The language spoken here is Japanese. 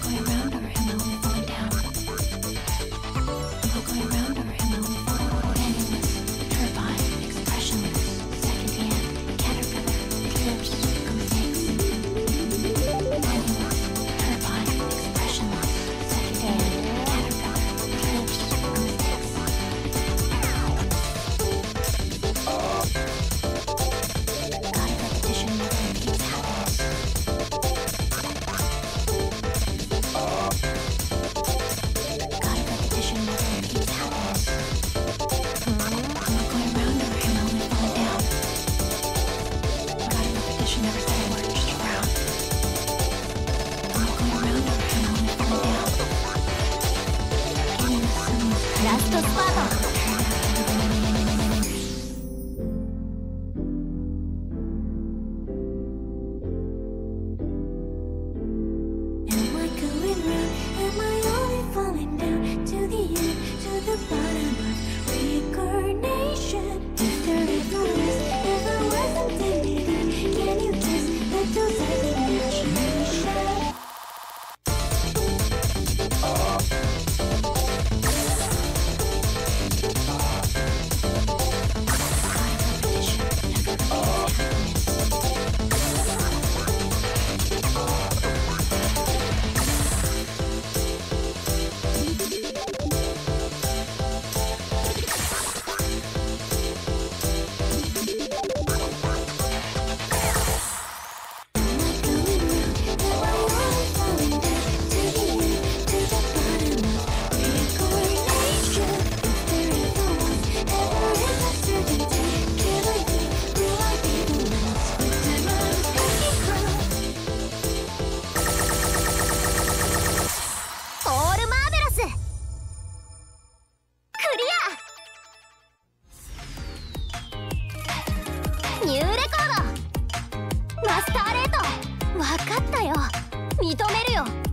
going around. スターレート。分かったよ。認めるよ。